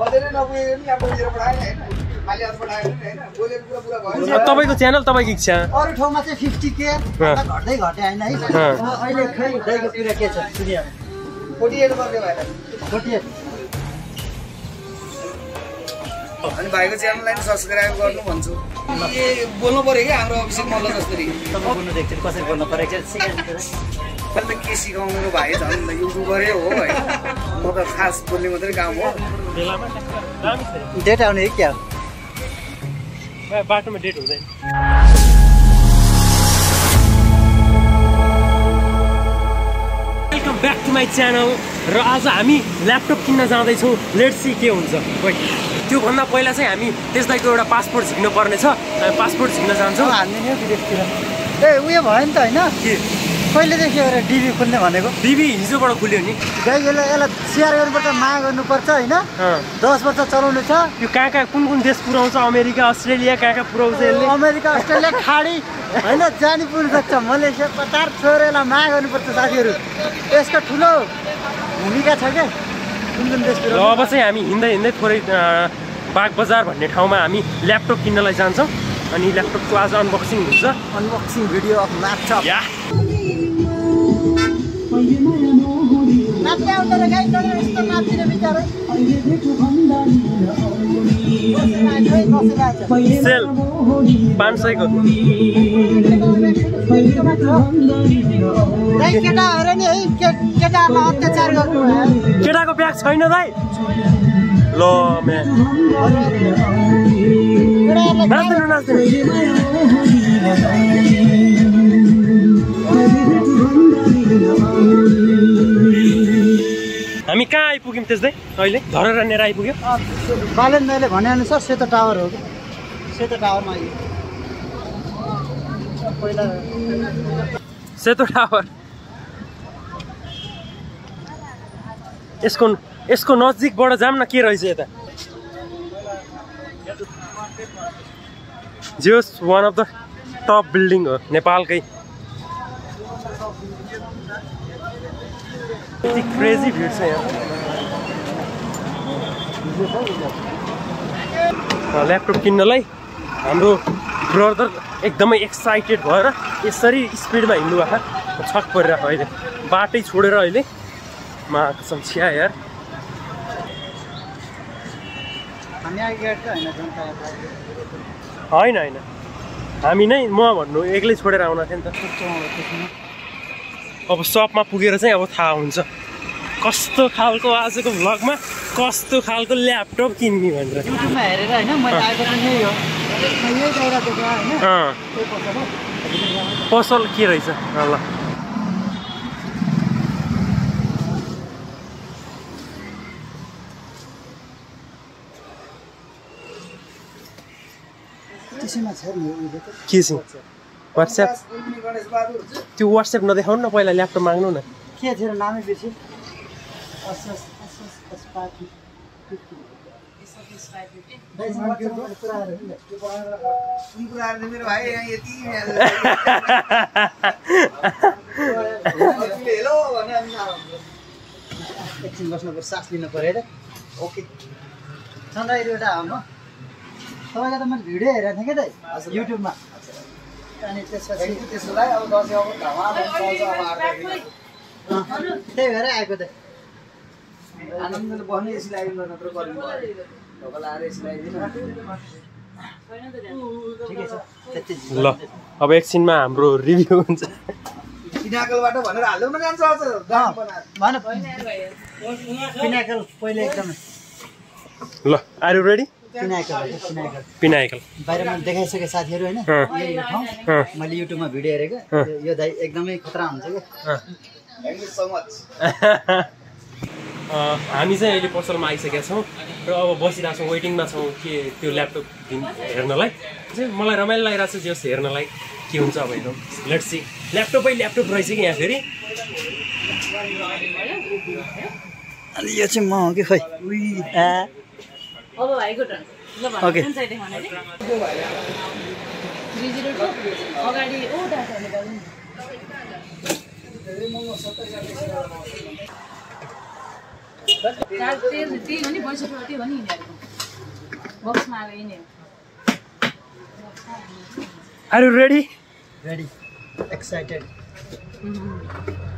बजेरै नपुगेको नि अब बुझेर पठाएन होइन खालि हात पठायो नि होइन बोलेको कुरा पुरा भयो। अब तपाईँको च्यानल तपाईँको इच्छा अरू ठाउँमा चाहिँ फिफ्टी के घट्दै घटे होइन है। अहिले खै दाइको कुरा के छ? फोर्टी एट गर्दै भएर फोर्टी एट। अनि भाइको च्यानललाई नि सब्सक्राइब गर्नु भन्छु। ए बोल्नु पऱ्यो क्या हाम्रो अभिषेक मल्ल जसरी बोल्नु देख्छ कसरी बोल्नु परेको छ सिकाउनु अहिले त के सिकाउनु भाइ झन् युट्युबरै हो होइन म त खास बोल्ने मात्रै काम हो। डेट आउने कि क्या? हो बाटोमा डेट हुँदैन। Welcome back to my channel र आज हामी ल्यापटप किन्न जाँदैछौँ। लेट सी के हुन्छ। खोइ त्योभन्दा पहिला चाहिँ हामी त्यसलाई एउटा पासपोर्ट झिक्नु पर्ने छ। हामी पासपोर्ट झिक्न जान्छौँ। हान्दिने विदेशतिर। ए उयो भयो नि त होइन। के? कहिलेदेखि एउटा डिबी खोल्ने भनेको? बिबी हिजोबाट खुल्यो नि। गाई यसलाई यसलाई सेयर गर्नुपर्छ माग गर्नुपर्छ होइन। दस वर्ष चलाउनु छ। यो कहाँ कहाँ कुन कुन देश पुऱ्याउँछ? अमेरिका अस्ट्रेलिया कहाँ कहाँ पुऱ्याउँछ यसले? अमेरिका अस्ट्रेलिया खाडी होइन? जानी पुग्नु सक्छ मलेसिया पचार छोएर यसलाई माग गर्नुपर्छ साथीहरू। यसको ठुलो भूमिका छ क्या। कुन कुन देश अब चाहिँ हामी हिँड्दै हिँड्दै थोरै बाग बजार भन्ने ठाउँमा हामी ल्यापटप किन्नलाई जान्छौँ। अनि ल्यापटपको आज अनबक्सिङ हुन्छ। अनबक्सिङ भिडियो अफ ल्यापटप गाई यस्तो बिचारा। सेल पाँच सयको। केटा हो नि है के- केटाहरूलाई अत्याचार गर्नु भयो। केटाको ब्याग छैन दाइ ल म्या। केटाहरूलाई नाच्दैन। नाच्दैन। हामी कहाँ आइपुग्यौँ त्यस्तै अहिले? धरेर नेर आइपुग्यो? बालेन दाइले भनेअनुसार सेतो टावर हो। कि सेतो टावरमा आइयो। पहिला सेतो टावर। यसको यसको नजिकबाट जाऊँ न के रहेछ यता? जियोस् one of the top building हो नेपालकै। यति क्रेजी भिड छ यहाँ ल्यापटप किन्नलाई हाम्रो ब्रदर एकदमै एक्साइटेड भएर यसरी स्पिडमा हिँड्नु भएको छक परिरहेको अहिले। बाटै छोडेर अहिले मा कसम छिया यार। होइन होइन हामी नै म भन्नु एक्लै छोडेर आउन थियो नि त। अब सपमा पुगेर चाहिँ अब थाहा हुन्छ। कस्तो खालको आजको भ्लगमा कस्तो खालको ल्यापटप किन्ने भनेर। पसल के रहेछ? ल। के छ? वाट्सएप त्यो वाट्सएप नदेखाउनु न पहिला ल्यापटप माग्नु न। के थियो र नामै एकछिन सास लिनु पऱ्यो अरे ओके सधैँ एउटा म तपाईँको त मैले भिडियो हेरेको थिएँ क्या त युट्युबमा अनि त्यसपछि त्यसोलाई अब दसैँ अब घामा चल्छ अब आर्दाखेरि अँ, त्यही भएर आएको त। आनन्दले बस्ने यसरी आइदिनु नत्र गर्नु ढोका लाएर यसरी आइदिनु ल अब एकछिनमा हाम्रो रिभ्यू हुन्छ। पिनाकलबाट भनेर हाल्दै पनि जान्छ भन। पिनाकल पहिले एकदमै। ल आरु रेडी होइन पिनाकल पिनाइकल बाहिर मैले देखाइसकेँ साथीहरू होइन। मैले युट्युबमा भिडियो हेरेको। यो- यो दाइ एकदमै खतरा हुन्छ क्या। हामी चाहिँ अहिले पसलमा आइसकेका छौँ र अब बसिरहेको छौँ वेटिङमा छौँ के त्यो ल्यापटप हेर्नलाई। चाहिँ मलाई रमाइलो लागिरहेको छ जस हेर्नलाई के हुन्छ अब हेरौँ। लेट्स सी ल्यापटपै ल्यापटप रहेछ कि यहाँ फेरि? अनि यो चाहिँ म हो कि खोइ? अब भाइको टर्न ल भन्नु, ओके। कुन चाहिँ देखाउने अरे थ्री जिरो टू अगाडि ओ त्यही हो नि त्यही हो नि यिनीहरूको। बक्समा अब यिनीहरू। Are you ready ready excited तिनजना आठ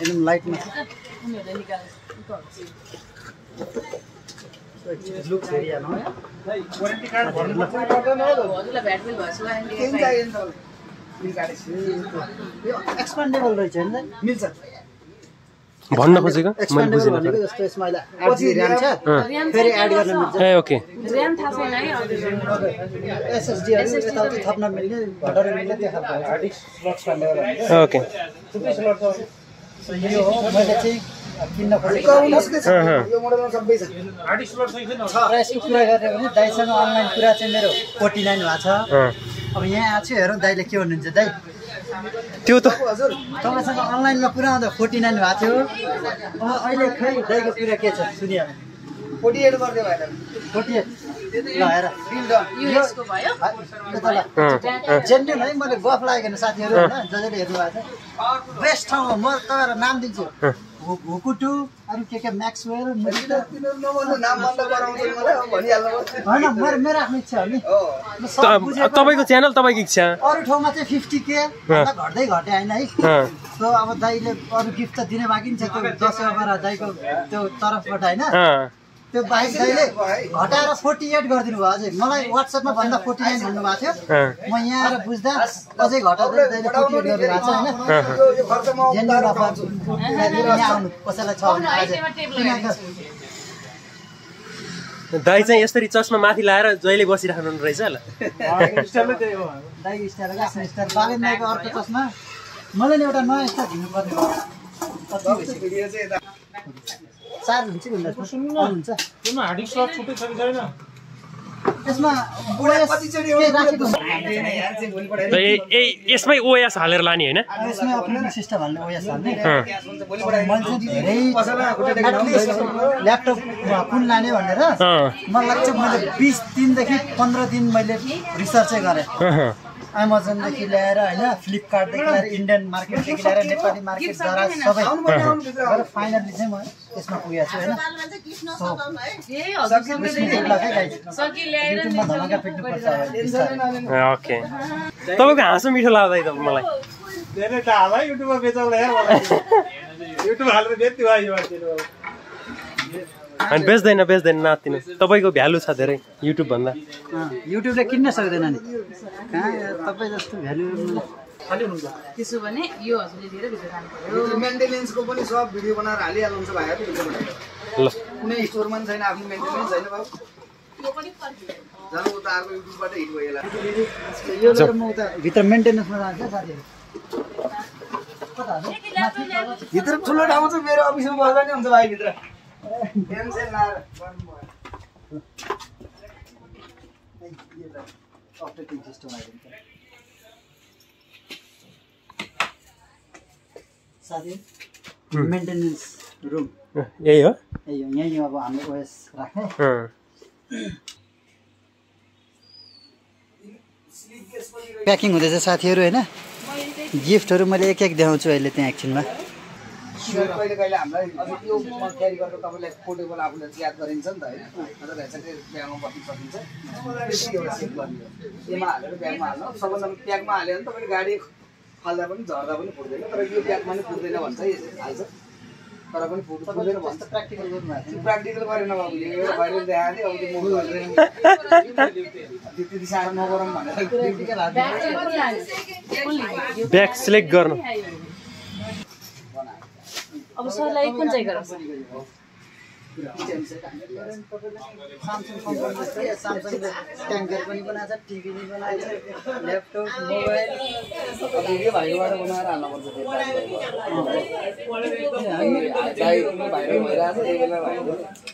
एकदम लाइटमा एक्सपान्डेबल रहेछ होइन मिल्छ भन्न खोजेको? मैले बुझिनँ ए ओके। दाइसँग अनलाइन कुरा चाहिँ मेरो फोर्टी नाइन भएको छ। अब यहाँ आएको छु हेरौँ दाइले के भन्नुहुन्छ दाइ? त्यो त हजुर तपाईँसँग अनलाइनमा कुरा आउँदा फोर्टी नाइन भएको थियो। अहिले खै दाइको कुरा के छ? सुनिहाल्नु फोर्टी एट गरिदियो भाइ फोर्टी एट। जेन्युन है मैले गफ लागेको नि साथीहरू होइन? जसले हेर्नु भएको छ। बेस्ट ठाउँ हो म तपाईँहरूलाई नाम दिन्छु। हु- हुकुटु अरू के के म्याक्सवेल होइन मेरो मेरो आफ्नो इच्छा हो नि। तपाईँको च्यानल तपाईँको इच्छा। अरू ठाउँमा चाहिँ फिफ्टी के घट्दै घटे होइन है। त्यो अब दाइले अरू गिफ्ट त दिने बाँकी नि छ त्यो दसैँ अगर दाइको त्यो तर्फबाट होइन? अँ। त्यो बाहेक दाइले घटाएर फोर्टी एट गरिदिनु भयो अझै मलाई वाट्सएपमा भन्दा फोर्टी नाइन भन्नुभएको थियो। म यहाँ आएर बुझ्दा अझै घटाउँदै फोर्टी एट गर्नु भएको छ होइन। कसैलाई छ दाइ चाहिँ यसरी चस्मा माथि लाएर जहिले बसिराख्नु रहेछ ल दाइको स्टाइल आफ्नो स्टाइल बालेन दाइको अर्को चस्मा। मलाई नि एउटा नयाँ स्टाइल हिँड्नुपर्ने भयो कति भइसक्यो भिडियो चाहिँ यता चार हुन्छ हुँदैन हुन्छ यसमा ओएस कतिचोटि के राखेको हुन्छ? हाल्दैन यार चाहिँ भोलि पठाइ त ए- ए यसमै ओएस हालेर लाने होइन? यसमा अपरेटिङ सिस्टम हाल्ने ओएस हाल्ने। अँ। क्यास हुन्छ भोलि पठाइ मैले चाहिँ धेरै एटलिस्ट ल्यापटप कुन लाने भनेर। मलाई लाग्छ मैले बिस दिनदेखि पन्ध्र दिन मैले रिसर्चै गरेँ। एमाजोनदेखि ल्याएर होइन फ्लिपकार्टदेखि लिएर इन्डियन मार्केटदेखि लिएर नेपाली मार्केट जरा सबै। गरेर फाइनली चाहिँ म यसमा पुगेको छु होइन। ल्याएर तपाईँको हाँसो मिठो लाग्दै त मलाई। युट्युबमा बेचाउँदा यार मलाई। युट्युब हालेर बेच्नु भयो। अनि बेच्दैन बेच्दैन नातिनु। तपाईँको भ्यालु छ धेरै युट्युब भन्दा। अँ, युट्युबले किन्न सक्दैन नि। कहाँ तपाईँ जस्तो भ्यालु त्यसो भने यो हजुरले धेरै भित्र जानु पर्यो मेन्टेनेन्सको पनि सब भिडियो बनाएर हालिहाल्नुहुन्छ भाइहरू भिडियो बनाएर। ल। कुनै स्टोरमा पनि छैन आफ्नो मेन्टेनेन्स छैन बाबु जानु उता अर्को युट्युबबाट हिट भयो यसलाई यो लिएर म उता भित्र मेन्टेनेन्समा जान्छ साथीहरू? भित्र ठुलो ठाउँ छ मेरो अफिसमा बस्दा नि हुन्छ भाइ भित्र। सिस्टम आइदिन्छ साथी मेन्टेनेन्स रुम यही हो ए यो यहीँ अब हामीले ओएस राख्ने। प्याकिङ हुँदैछ साथीहरू होइन? गिफ्टहरू मैले एक एक देखाउँछु अहिले त्यहाँ एकछिनमा यो कहिले कहिले हामीलाई अब यो क्यारी गरेर तपाईँलाई पोर्टेबल आफूले याद गरिन्छ नि त होइन? हेर्छ ब्यागमा बस्नु सकिन्छ। त्यति एउटा सेट गरिदियो यसमा हालेर ब्यागमा हाल्नु। सबभन्दा ब्यागमा हाल्यो भने तपाईँले गाडी फाल्दा पनि झर्दा पनि फुट्दैन। तर यो ब्यागमा पनि फुट्दैन भन्छ हाल्छ तर पनि फुट फुट्दैन भन्छ। प्र्याक्टिकल गर्नुभएको त्यो प्र्याक्टिकल गरेन बाबुले। एउटा भाइरल देखाएको थियो अब त्यो त्यति साह्रो नगरौँ भनेर। प्र्याक्टिकल ब्याग सिलेक्ट गर्नु। अब सरलाई कुन चाहिँ सामसङले ट्याङ्कर पनि बनाएको छ टिभी पनि ल्यापटप मोबाइल बनाएर भाइरल भइरहेको छ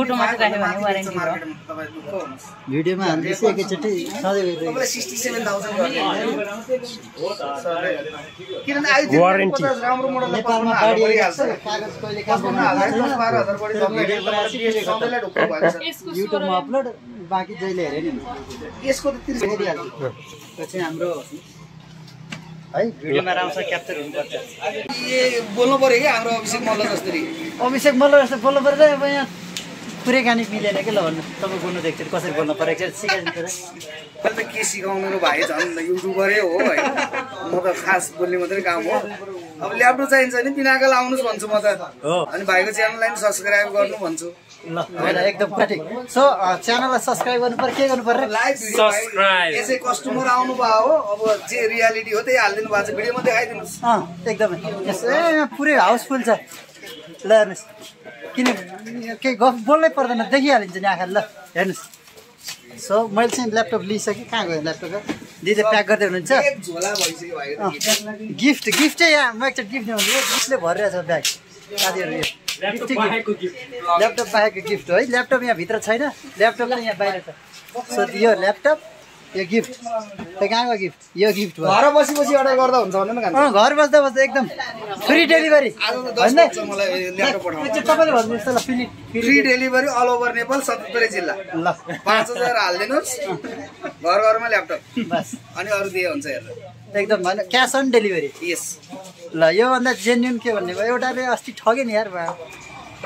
फोटो मात्रै राख्यो भने वारेन्टी हुनुहोस् भिडियोमा हाल्दैछ एकैचोटि सधैँ मोडल नेपालमा गाडी कागज कहिले काम चाहिँ यसको युट्युबमा अपलोड बाँकी जहिले हेऱ्यो नि। यसको त त्यो चाहिँ हाम्रो है भिडियोमा राम्रोसँग क्याप्चर हुनुपर्छ। बोल्नु पऱ्यो कि हाम्रो अभिषेक मल्ल जस्तरी। अभिषेक मल्ल जस्तो बोल्नु पर्दा अब यहाँ कुरेकानी मिलेन कि ल भन्नु? तपाईँ बोल्नु देख्छ कसरी बोल्नु पऱ्यो एकचोटि सिकाइदिनु त त के सिकाउनु भाइ? झन् युट्युबरै हो होइन म त खास बोल्ने मात्रै काम हो। अब ल्यापटप चाहिन्छ भने पिनाकल आउनुहोस् भन्छु म त। हो। अनि भाइको च्यानललाई पनि सब्सक्राइब गर्नु भन्छु। ल। होइन एकदम सठिक सो च्यानललाई सब्सक्राइब गर्नु पर्यो के गर्नु पर्यो? लाइभ. यसै कस्टमर आउनु भयो हो। अब जे रियालिटी हो त्यही हालिदिनु भएको छ। भिडियोमा देखाइदिनुहोस्। एकदमै। पुरै हाउसफुल छ। ल हेर्नुहोस्। किन केही गफ बोल्नै पर्दैन देखिहालिन्छ नि आँखाले। ल हेर्नुहोस्। सो मैले चाहिँ ल्यापटप लिइसकेँ। कहाँ गयो ल्यापटप? दिदी प्याक गर्दै हुनुहुन्छ। गिफ्ट। गिफ्ट यहाँ म एकचोटि गिफ्ट यो गिफ्टले भरिरहेछ ब्याग। साथीहरू यो ल्यापटप बाहेकको गिफ्ट। हो है। ल्यापटप यहाँ भित्र छैन। ल्यापटप चाहिँ यहाँ बाहिर छ। सो यो ल्यापटप यो गिफ्ट त्यो कहाँको गिफ्ट यो गिफ्ट घर बसी बसी अर्डर गर्दा हुन्छ भने न अँ घर बस्दा बस्दा एकदम फ्री डेलिभरी तपाईँले भन्नुहोस् त ल free free delivery all over Nepal सतहत्तरै जिल्ला। ल। पाँच हजार हालिदिनुहोस्। घर घरमा ल्यापटप बस। अनि अरू दिए हुन्छ हेर्नु। एकदम भएन क्यास अन डेलिभरी यस ल योभन्दा जेन्युन के भन्ने भयो? एउटाले अस्ति ठग्यो नि यार भयो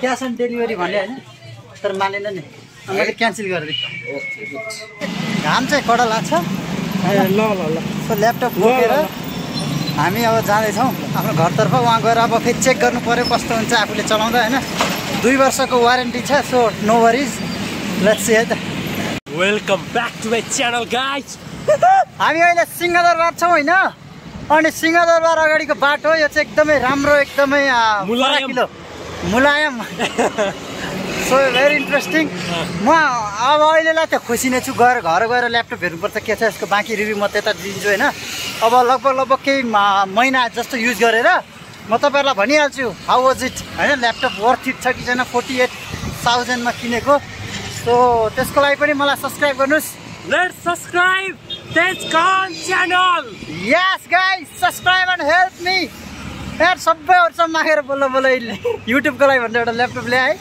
क्यास अन डेलिभरी भने होइन तर मानेन नि। मैले क्यान्सल गुड घाम चाहिँ कडा लाग्छ। ल ल ल। सो ल्यापटप बोकेर हामी अब जाँदैछौँ। आफ्नो घरतर्फ उहाँ गएर अब फेरि चेक गर्नु पऱ्यो कस्तो हुन्छ आफूले चलाउँदा होइन? दुई वर्षको वारेन्टी छ सो नो वरिज लेट्स है त। Welcome back to my channel guys हामी अहिले सिंहदरबार छौँ होइन? अनि सिंहदरबार अगाडिको बाटो यो चाहिँ एकदमै राम्रो एकदमै मुलायम। सो भेरी इन्ट्रेस्टिङ म अब अहिलेलाई त खुसी नै छु। गएर घर गएर ल्यापटप हेर्नुपर्छ के छ यसको बाँकी रिभ्यू म त्यता दिन्छु होइन? अब लगभग लगभग केही महिना जस्तो युज गरेर म तपाईँहरूलाई भनिहाल्छु हाउ वाज इट होइन ल्यापटप वर्थ इट छ कि छैन? फोर्टी एट थाउजन्डमा किनेको। सो त्यसको लागि पनि मलाई सब्सक्राइब गर्नुहोस्। Let's subscribe channel yes guys subscribe and help me यार सबैहरूसँग मागेर बल्ल यसले युट्युबको लागि भनेर एउटा ल्यापटप ल्याएँ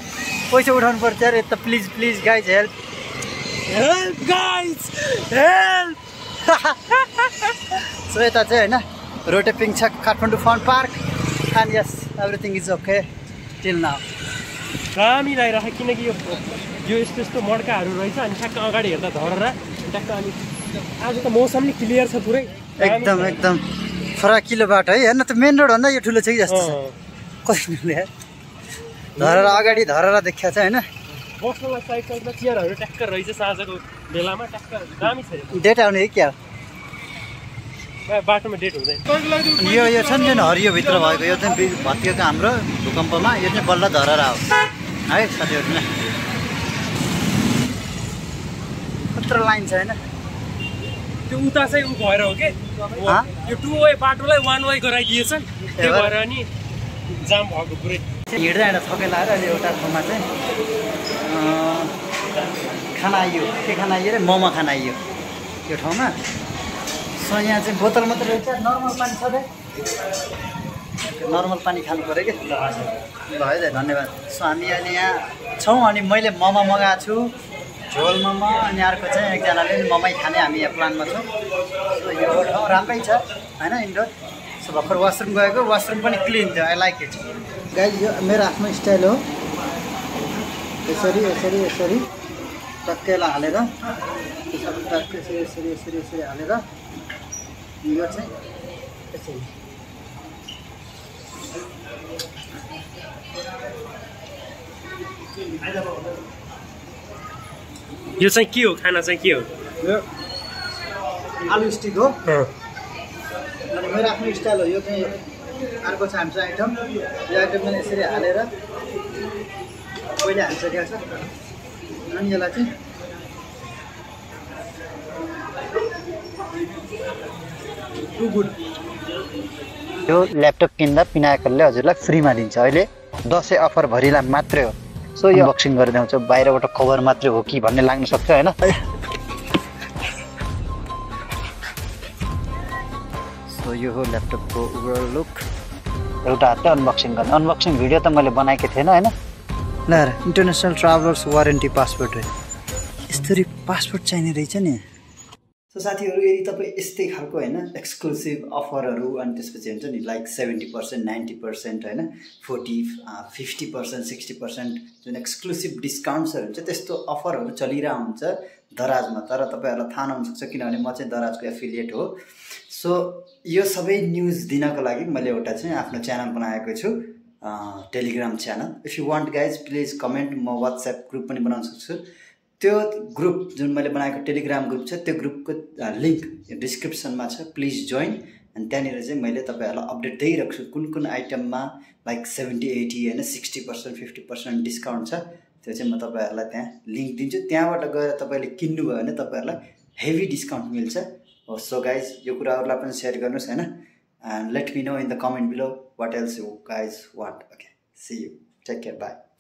पैसा उठाउनु पर्छ यार यता please please guys help help guys help so यता चाहिँ होइन रोटेपिङ छ Kathmandu fun park. And yes everything is okay till now दामी लगाइरहेको किनकि यो यो यस्तो यस्तो मड्काहरू रहेछ अनि ठ्याक्क अगाडि हेर्दा धरेर ठ्याक्क अनि आज त मौसम नि क्लियर छ पुरै। दामी एकदम। एकदम। फराकिलो बाटो है हेर्न त मेन रोड भन्दा यो ठुलो छ। कि जस्तो छ। कस्तो धरेर अगाडि धरेर देखिया छ होइन? बस्नुलाई साइड साइडमा चियरहरू ट्याक्क रहेछ साँझको बेलामा ट्याक्क दामी छ। डेट आउने है क्या? बाटोमा डेट हुँदैन। यो यो छ नि जुन हरियो भित्र भएको। यो चाहिँ भत्किएको हाम्रो भूकम्पमा। यो चाहिँ बल्ल धरेर आयो है साथीहरू नै कत्रो लाइन छ होइन? त्यो उता चाहिँ ऊ भएर हो कि? यो टु वे बाटोलाई वान वे गराइदिएछ त्यो भएर? भएर नि जाम भएको पुरै। हिँड्दा हिँड्दा थकै लगाएर अहिले एउटा ठाउँमा चाहिँ खाना आइयो। के खाना आइयो अरे मोमो खाना आइयो। यो ठाउँमा। सो यहाँ चाहिँ बोतल मात्रै रहेछ। नर्मल पानी छ नर्मल पानी खानु पऱ्यो कि? ल है त धन्यवाद। सो हामी अहिले यहाँ छौँ अनि मैले मोमो मगाएको छु। झोल मोमो अनि अर्को चाहिँ एकजनाले मोमै खाने हामी यहाँ प्लानमा छौँ। सो यो ठाउँ राम्रै छ। होइन इन्डोर? सो भर्खर वासरुम गएको वासरुम पनि क्लिन थियो आई लाइक इट गाई यो मेरो आफ्नो स्टाइल हो। यसरी यसरी यसरी टक्केलाई हालेर टक्क यसरी यसरी यसरी यसरी हालेर यो चाहिँ यसरी। यो चाहिँ के हो? खाना चाहिँ के हो? यो आलु स्टिक हो। मेरो आफ्नो स्टाइल हो यो चाहिँ अर्को छ हाम्रो आइटम यो आइटम पनि यसरी हालेर पहिले हालिसकेको छ। अनि यसलाई चाहिँ टु गुड यो ल्यापटप किन्दा पिनाकलले हजुरलाई फ्रीमा दिन्छ। अहिले दसैँ अफर भरिलाई मात्रै हो। सो यो अनबक्सिङ गरिदिउँछ। बाहिरबाट कभर मात्रै हो कि भन्ने लाग्न सक्छ होइन। यो हो ल्यापटपको ओभरअल लुक एउटा हातले अनबक्सिङ गर्ने। अनबक्सिङ भिडियो त मैले बनाएको थिएन होइन? ल इन्टरनेसनल ट्राभलर्स वारेन्टी पासपोर्ट रे। यस्तरी पासपोर्ट चाहिने रहेछ नि। सो साथीहरू यदि तपाईँ यस्तै खालको होइन एक्सक्लुसिभ अफरहरू अनि त्यसपछि हुन्छ नि like seventy percent ninety percent होइन forty fifty percent sixty percent जुन एक्सक्लुसिभ डिस्काउन्ट्सहरू हुन्छ त्यस्तो अफरहरू चलिरहेको हुन्छ दराजमा तर तपाईँहरूलाई थाहा नहुनसक्छ किनभने म चाहिँ दराजको एफिलिएट हो। सो यो सबै न्युज दिनको लागि मैले एउटा चाहिँ आफ्नो च्यानल बनाएको छु Telegram channel if you want guys please comment म वाट्सएप ग्रुप पनि बनाउन सक्छु। त्यो ग्रुप जुन मैले बनाएको टेलिग्राम ग्रुप छ त्यो ग्रुपको लिङ्क डिस्क्रिप्सनमा छ प्लिज जोइन अनि त्यहाँनिर चाहिँ मैले तपाईँहरूलाई अपडेट दिइरहेको छु कुन कुन आइटममा लाइक सेभेन्टी एटी होइन sixty percent fifty percent discount छ। त्यो चाहिँ म तपाईँहरूलाई त्यहाँ लिङ्क दिन्छु। त्यहाँबाट गएर तपाईँले किन्नुभयो भने तपाईँहरूलाई हेभी डिस्काउन्ट मिल्छ। सो गाइज यो कुराहरूलाई पनि सेयर गर्नुहोस् होइन? And let me know in the comment below what else you guys what okay see you take care bye